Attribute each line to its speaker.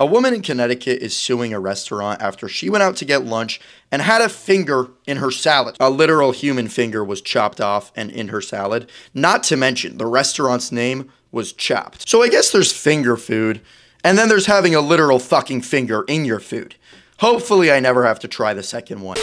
Speaker 1: A woman in Connecticut is suing a restaurant after she went out to get lunch and had a finger in her salad. A literal human finger was chopped off and in her salad. Not to mention, the restaurant's name was Chopt. So I guess there's finger food, and then there's having a literal fucking finger in your food. Hopefully, I never have to try the second one.